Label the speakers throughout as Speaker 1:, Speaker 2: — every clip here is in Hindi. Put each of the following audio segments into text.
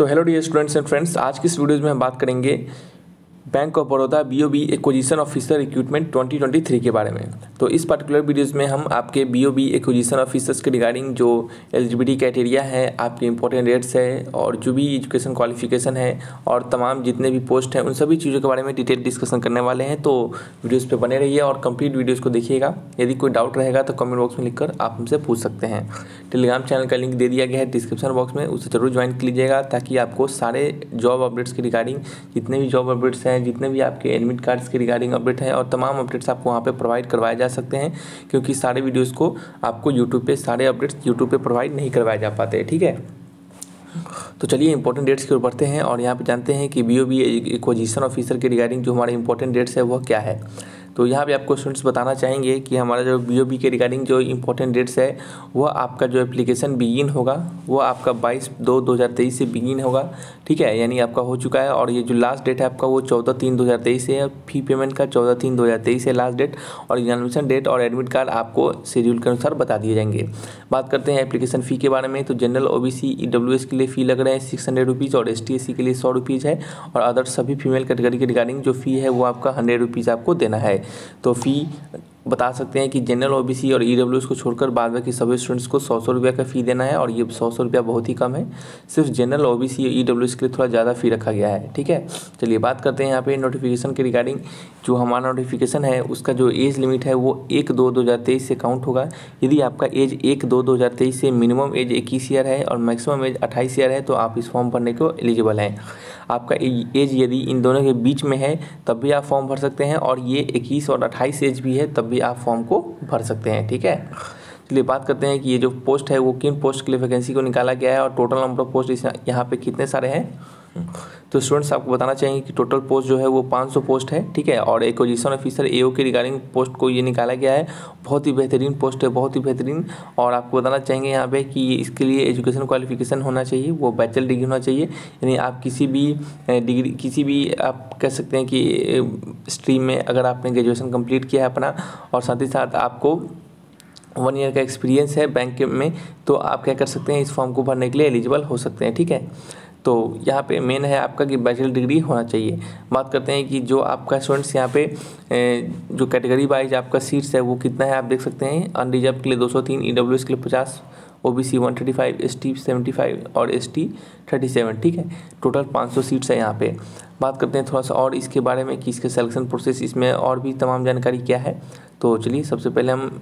Speaker 1: तो hello dear students and friends आज की इस वीडियो में हम बात करेंगे bank of Baroda B O B acquisition officer recruitment 2023 के बारे में। तो इस पर्टिकुलर वीडियोज़ में हम आपके B O B acquisition officers के रिगार्डिंग जो एलिजिबिलिटी क्राइटेरिया है, आपके इंपॉर्टेंट रेट्स है और जो भी एजुकेशन क्वालिफिकेशन है और तमाम जितने भी पोस्ट हैं, उन सभी चीज़ों के बारे में डिटेल डिस्कशन करने वाले हैं। तो वीडियोज़ पर बने रहिए और कंप्लीट वीडियोज़ को देखिएगा। यदि कोई डाउट रहेगा तो कमेंट बॉक्स में लिखकर आप हमसे पूछ सकते हैं। टेलीग्राम चैनल का लिंक दे दिया गया है डिस्क्रिप्शन बॉक्स में, उसे ज़रूर ज्वाइन कर लीजिएगा ताकि आपको सारे जॉब अपडेट्स के रिगार्डिंग जितने भी जॉब अपडेट्स हैं, जितने भी आपके एडमिट कार्ड्स के रिगार्डिंग अपडेट हैं और तमाम अपडेट्स आपको वहाँ पर प्रोवाइड करवाया जा सकते हैं, क्योंकि सारे वीडियोज़ को आपको यूट्यूब पर सारे अपडेट्स यूट्यूब पर प्रोवाइड नहीं करवाए जा पाते ठीक है? तो चलिए इंपॉर्टेंट डेट्स की ओर बढ़ते हैं और यहाँ पे जानते हैं कि B O B acquisition officer के रिगार्डिंग जो हमारे इंपॉर्टेंट डेट्स है, वह क्या है? तो यहाँ पे आपको स्टूडेंट्स बताना चाहेंगे कि हमारा जो बीओबी के रिगार्डिंग जो इंपॉर्टेंट डेट्स है वह आपका जो एप्लीकेशन बिगिन होगा, वो आपका बाईस दो दो से बिगिन होगा, ठीक है? यानी आपका हो चुका है और ये जो लास्ट डेट है आपका, वो चौदह तीन दो है। फ़ी पेमेंट का चौदह तीन दो है लास्ट डेट और एग्जामिनेशन डेट और एडमिट कार्ड आपको शेड्यूल के अनुसार बता दिए जाएँगे। बात करते हैं एप्लीकेशन फ़ी के बारे में। तो जनरल ओ बी के लिए फ़ी लग रहे हैं सिक्स हंड्रेड रुपीज़ और एस के लिए सौ रुपीज़ है और अदर सभी फीमेल कैटेगरी के रिगार्डिंग जो फ़ी है, वो आपका हंड्रेड रुपीज़ आपको देना है। तो फ़ी बता सकते हैं कि जनरल ओबीसी और ईडब्ल्यूएस को छोड़कर बाद बाकी सभी स्टूडेंट्स को सौ सौ रुपये का फ़ी देना है और ये सौ सौ रुपया बहुत ही कम है। सिर्फ़ जनरल ओबीसी और ईडब्ल्यूएस के लिए थोड़ा ज़्यादा फ़ी रखा गया है, ठीक है? चलिए बात करते हैं यहाँ पे नोटिफिकेशन के रिगार्डिंग जो हमारा नोटिफिकेशन है, उसका जो एज लिमिट है वो एक दो दो हज़ार तेईस से काउंट होगा। यदि आपका एज एक दो दो हज़ार तेईस से मिनिमम एज इक्कीस ईयर है और मैक्सिमम एज अट्ठाईस ईयर है तो आप इस फॉर्म भरने को एलिजिबल हैं। आपका एज यदि इन दोनों के बीच में है, तब भी आप फॉर्म भर सकते हैं और ये इक्कीस और अट्ठाईस एज भी है, तब भी आप फॉर्म को भर सकते हैं, ठीक है? चलिए बात करते हैं कि ये जो पोस्ट है, वो किन पोस्ट के लिए वैकेंसी को निकाला गया है और टोटल नंबर ऑफ़ पोस्ट यहाँ पे कितने सारे हैं? तो स्टूडेंट्स आपको बताना चाहिए कि टोटल पोस्ट जो है वो 500 पोस्ट है, ठीक है? और एक्विजिशन ऑफिसर एओ के रिगार्डिंग पोस्ट को ये निकाला गया है। बहुत ही बेहतरीन पोस्ट है, बहुत ही बेहतरीन। और आपको बताना चाहेंगे यहाँ पे कि इसके लिए एजुकेशन क्वालिफिकेशन होना चाहिए, वो बैचलर डिग्री होना चाहिए। यानी आप किसी भी डिग्री किसी भी आप कह सकते हैं कि स्ट्रीम में अगर आपने ग्रेजुएशन कंप्लीट किया है अपना, और साथ ही साथ आपको वन ईयर का एक्सपीरियंस है बैंक में तो आप क्या कर सकते हैं, इस फॉर्म को भरने के लिए एलिजिबल हो सकते हैं, ठीक है? तो यहाँ पे मेन है आपका कि बैचलर डिग्री होना चाहिए। बात करते हैं कि जो आपका स्टूडेंट्स यहाँ पे जो कैटेगरी वाइज आपका सीट्स है, वो कितना है आप देख सकते हैं। अनरिजर्व के लिए 203 ईडब्ल्यूएस के लिए 50 O B C one thirty five S T seventy five और एस टी थर्टी सेवन ठीक है? टोटल पाँच सौ सीट्स है यहाँ पे। बात करते हैं थोड़ा सा और इसके बारे में कि इसके सिलेक्शन प्रोसेस इसमें और भी तमाम जानकारी क्या है। तो चलिए, सबसे पहले हम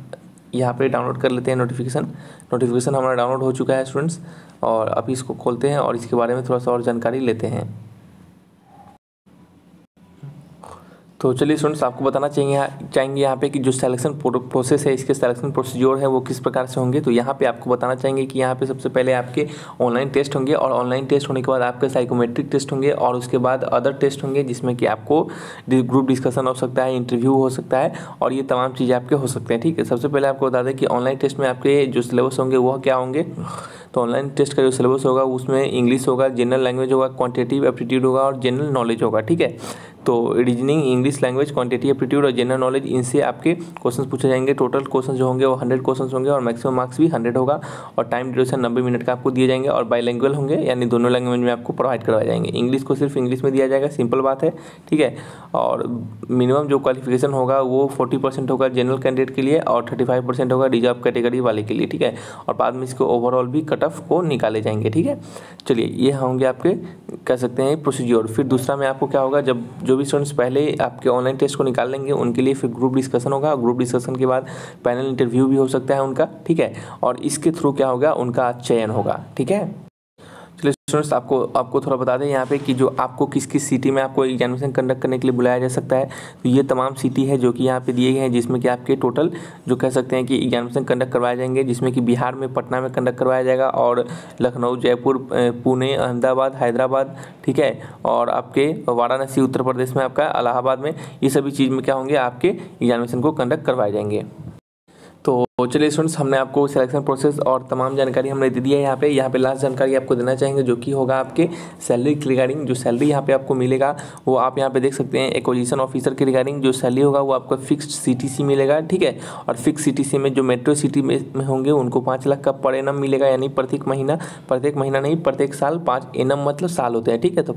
Speaker 1: यहाँ पे डाउनलोड कर लेते हैं नोटिफिकेशन नोटिफिकेशन हमारा डाउनलोड हो चुका है स्टूडेंट्स और अभी इसको खोलते हैं और इसके बारे में थोड़ा सा और जानकारी लेते हैं। तो चलिए स्टूडेंट्स आपको बताना चाहिए चाहेंगे यहाँ पे कि जो सिलेक्शन प्रोसेस है, इसके सिलेक्शन प्रोसीजर है, वो किस प्रकार से होंगे? तो यहाँ पे आपको बताना चाहेंगे कि यहाँ पे सबसे पहले आपके ऑनलाइन टेस्ट होंगे और ऑनलाइन टेस्ट होने के बाद आपके साइकोमेट्रिक टेस्ट होंगे और उसके बाद अदर टेस्ट होंगे, जिसमें कि आपको ग्रुप डिस्कशन हो सकता है इंटरव्यू हो सकता है और ये तमाम चीज़ें आपके हो सकते हैं, ठीक है? सबसे पहले आपको बता दें कि ऑनलाइन टेस्ट में आपके जो सिलेबस होंगे, वह क्या होंगे? तो ऑनलाइन टेस्ट का जो सिलेबस होगा, उसमें इंग्लिश होगा जनरल लैंग्वेज होगा क्वान्टिटिव एप्टीट्यूड होगा और जनरल नॉलेज होगा, ठीक है? तो reasoning English language quantity aptitude और जनरल नॉलेज इनसे आपके क्वेश्चन पूछे जाएँगे। टोटल क्वेश्चन जो होंगे वो हंड्रेड क्वेश्चन होंगे और मैक्सिमम मार्क्स भी हंड्रेड होगा और टाइम ड्यूरेशन नब्बे मिनट का आपको दिए जाएँगे और बाईलैंग्वेज होंगे, यानी दोनों लैंग्वेज में आपको प्रोवाइड करवाए जाएँगे। इंग्लिश को सिर्फ़ इंग्लिश में दिया जाएगा सिंपल बात है, ठीक है? और मिनिमम जो क्वालिफिकेशन होगा वो फोर्टी परसेंट होगा जनरल कैंडिडेट के लिए और थर्टी फाइव परसेंट होगा रिज़र्व कैटेगरी वाले के लिए, ठीक है? और बाद में इसके ओवरऑल भी कट ऑफ़ को निकाले जाएँगे, ठीक है? चलिए, ये होंगे आपके कह सकते हैं प्रोसीज्योर फिर दूसरा में आपको क्या होगा, जब जो भी स्टूडेंट्स पहले आपके ऑनलाइन टेस्ट को निकाल लेंगे, उनके लिए फिर ग्रुप डिस्कशन होगा। ग्रुप डिस्कशन के बाद पैनल इंटरव्यू भी हो सकता है उनका, ठीक है? और इसके थ्रू क्या होगा, उनका चयन होगा, ठीक है? चलिए स्टूडेंट्स आपको आपको थोड़ा बता दें यहाँ पे कि जो आपको किस किस सिटी में आपको एग्जामिनेशन कंडक्ट करने के लिए बुलाया जा सकता है। तो ये तमाम सिटी है जो कि यहाँ पे दिए गए हैं, जिसमें कि आपके टोटल जो कह सकते हैं कि एग्जामिनेशन कंडक्ट करवाए जाएँगे, जिसमें कि बिहार में पटना में कंडक्ट करवाया जाएगा और लखनऊ, जयपुर पुणे, अहमदाबाद, हैदराबाद, ठीक है? और आपके वाराणसी, उत्तर प्रदेश में आपका इलाहाबाद में, ये सभी चीज़ में क्या होंगे, आपके एग्जामिनेशन को कंडक्ट करवाए जाएँगे। तो तो चलिए स्टूडेंट्स हमने आपको सिलेक्शन प्रोसेस और तमाम जानकारी हमने दे दी है यहाँ पे। यहाँ पे लास्ट जानकारी आपको देना चाहेंगे जो कि होगा आपके सैलरी के रिगार्डिंग जो सैलरी यहाँ पे आपको मिलेगा वो आप यहाँ पे देख सकते हैं। एक्विजिशन ऑफिसर के रिगार्डिंग जो सैलरी होगा वो आपको फिक्स्ड सी मिलेगा ठीक है? और फिक्स सी में जो मेट्रो सिटी में, होंगे उनको पाँच लाख का पर एनम मिलेगा यानी प्रत्येक महीना प्रत्येक महीना नहीं प्रत्येक साल पाँच एनम मतलब साल होते हैं ठीक है? तो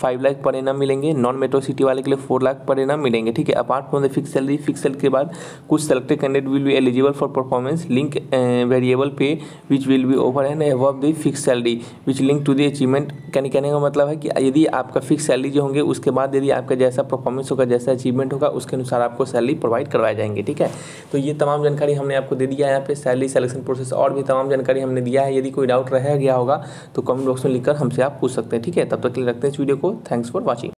Speaker 1: फाइव लाख पर एनम मिलेंगे नॉन मेट्रो सिटी वाले के लिए फोर लाख पर एनम मिलेंगे ठीक है? Apart from the fix salary fix salary के बाद कुछ selected candidate will be eligible for performance link variable pay which will be over and above the fix salary which link to the achievement कहने कहने का मतलब है कि यदि आपका फिक्स सैलरी जो होंगे, उसके बाद यदि आपका जैसा परफॉर्मेंस होगा, जैसा अचीवमेंट होगा, उसके अनुसार आपको सैलरी प्रोवाइड करवाए जाएँगे, ठीक है? तो ये तमाम जानकारी हमने आपको दे दिया है यहाँ पे सैलरी सेलेक्शन प्रोसेस और भी तमाम जानकारी हमने दिया है। यदि कोई डाउट रह गया होगा तो कमेंट बॉक्स में लिखकर हमसे आप पूछ सकते हैं, ठीक है? तब तक के लिए रखते हैं इस वीडियो को। Thanks for watching